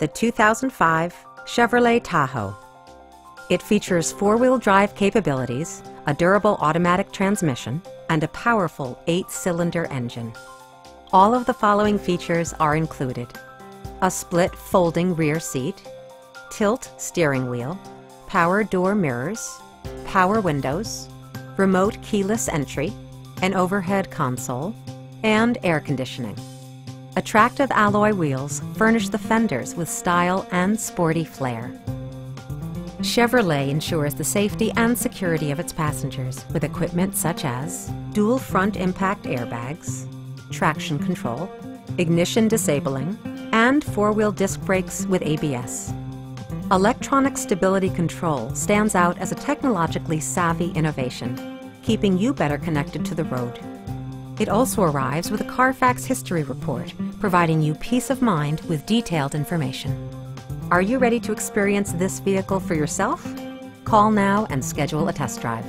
the 2005 Chevrolet Tahoe. It features four-wheel drive capabilities, a durable automatic transmission, and a powerful eight-cylinder engine. All of the following features are included. A split folding rear seat, tilt steering wheel, power door mirrors, power windows, remote keyless entry, an overhead console, and air conditioning. Attractive alloy wheels furnish the fenders with style and sporty flair. Chevrolet ensures the safety and security of its passengers with equipment such as dual front impact airbags, traction control, ignition disabling, and four-wheel disc brakes with ABS. Electronic stability control stands out as a technologically savvy innovation, keeping you better connected to the road. It also arrives with a Carfax history report, providing you peace of mind with detailed information. Are you ready to experience this vehicle for yourself? Call now and schedule a test drive.